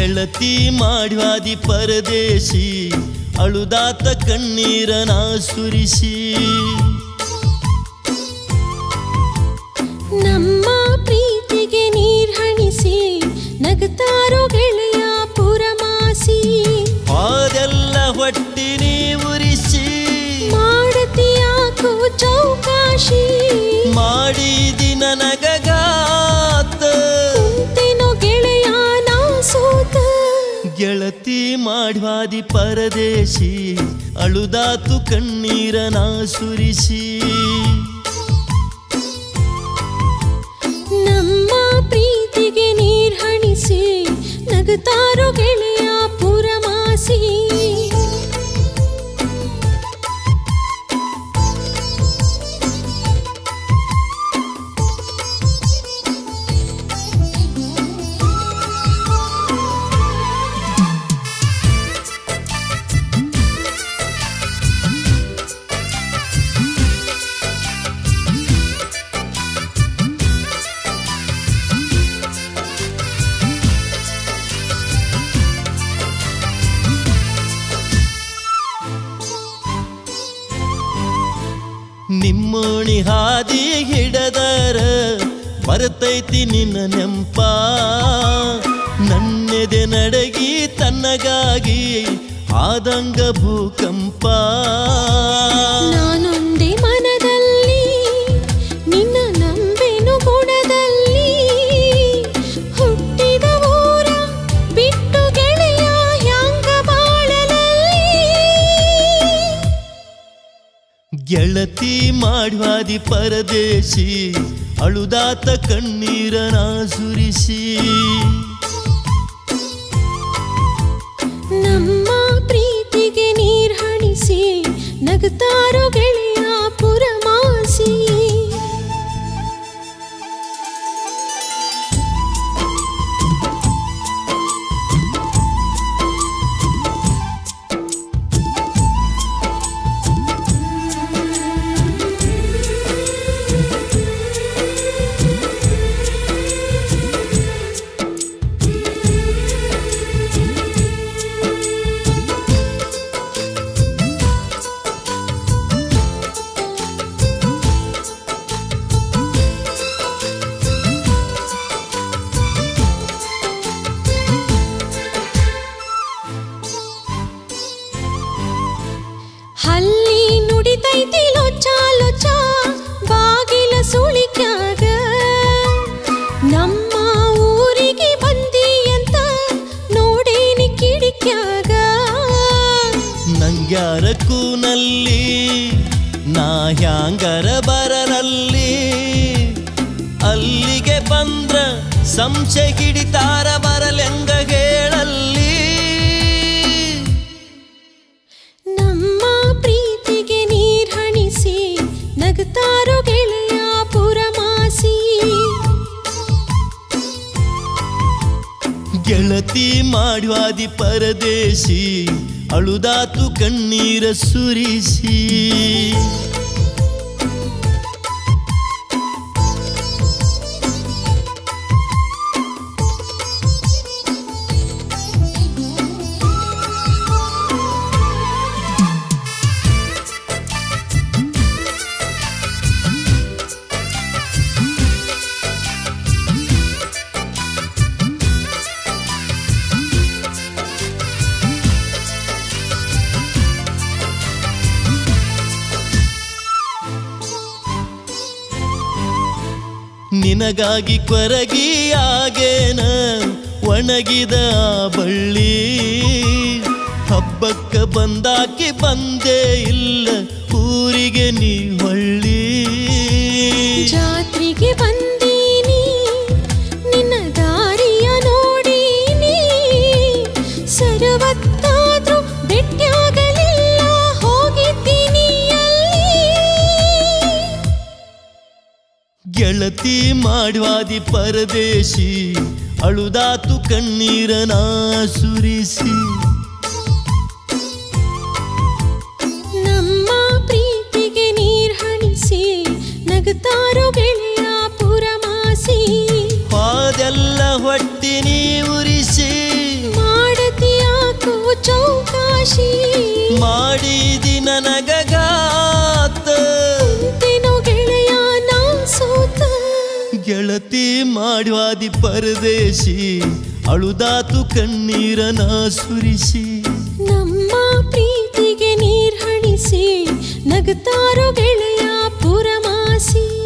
ಗೆಳತಿ ಮಾಡ್ವಾದಿ ಪರದೇಶಿ ಅಳುದಾತ ಕಣ್ಣೀರನ ಸುರಿಸಿ. ನಮ್ಮ ಪ್ರೀತಿಗೆ ನೀರ್ ಹಣಿಸಿ ನಗತಾರೋ ಗೆಳೆಯ ಪುರಮಾಸಿ. ಅದೆಲ್ಲ ಹೊಟ್ಟಿ ನೀ ಉರಿಸಿ ಮಾಡತಿಯಾಕೋ ಚೌಕಾಶಿ. ಮಾಡಿದಿ ನಗಗಾತ ಗೆಳತಿ ಮಾಡ್ವಾದಿ ಪರದೇಶಿ ಅಳುದಾತು ಕಣ್ಣೀರನ ಸುರಿಸಿ ನಮ್ಮ ಪ್ರೀತಿಗೆ ನೀರ್ ಹಣಿಸಿ ನಗತಾರೋ ಗೆಳೆಯ ನಿಮ್ಮೋಣಿ ಹಾದಿ ಹಿಡದರ ಬರ್ತೈತಿ ನಿನ್ನ ನೆಂಪ. ನನ್ನೆದೆ ನಡಗಿ ತನ್ನಗಾಗಿ ಆದಂಗ ಭೂಕಂಪ. ಗೆಳತಿ ಮಾಡ್ವಾದಿ ಪರದೇಶಿ ಅಳುದಾತ ಕಣ್ಣೀರನ ಸುರಿಸಿ. ಬಂದ್ರ ಸಂಶಯ ಹಿಡಿತಾರ ಬರಲೆಂಗ ಹೇಳಲ್ಲಿ. ನಮ್ಮ ಪ್ರೀತಿಗೆ ನೀರ್ ಹಣಿಸಿ ನಗತಾರೋ ಗೆಳೆಯ ಪುರಮಾಸಿ. ಗೆಳತಿ ಮಾಡುವಾದಿ ಪರದೇಶಿ ಅಳುದಾತು ಕಣ್ಣೀರ ಸುರಿಸಿ. ನಿನಗಾಗಿ ಕೊರಗಿ ಆಗೇನ ಒಣಗಿದ ಬಳ್ಳಿ. ಹಬ್ಬಕ್ಕ ಬಂದಾಕಿ ಬಂದೇ ಇಲ್ಲ ಊರಿಗೆ ನೀ ಹೊಳ್ಳಿ. ಜಾತ್ರೆಗೆ ಬಂದೀನಿ ಗೆಳತಿ ಮಾಡುವಾದಿ ಪರದೇಶಿ ಅಳುದಾತು ಕಣ್ಣೀರನ ಸುರಿಸಿ ನಮ್ಮ ಪ್ರೀತಿಗೆ ನೀರ್ ಹಣಿಸಿ ನಗತಾರೋ ಗೆಳೆಯ ಪುರಮಾಸಿ. ಪಾದೆಲ್ಲ ಹೊಟ್ಟಿ ನೀ ಉರಿಸಿ. ಚೌಕಾಶಿ. ಮಾಡಿದಿ ಮಾಡುವಾದಿ ಪರದೇಶಿ ಅಳುದಾತು ಕಣ್ಣೀರನ ಸುರಿಸಿ ನಮ್ಮ ಪ್ರೀತಿಗೆ ನೀರ್ಹಣಿಸಿ ನಗತಾರೋ ಗೆಳೆಯ ಪುರಮಾಸಿ.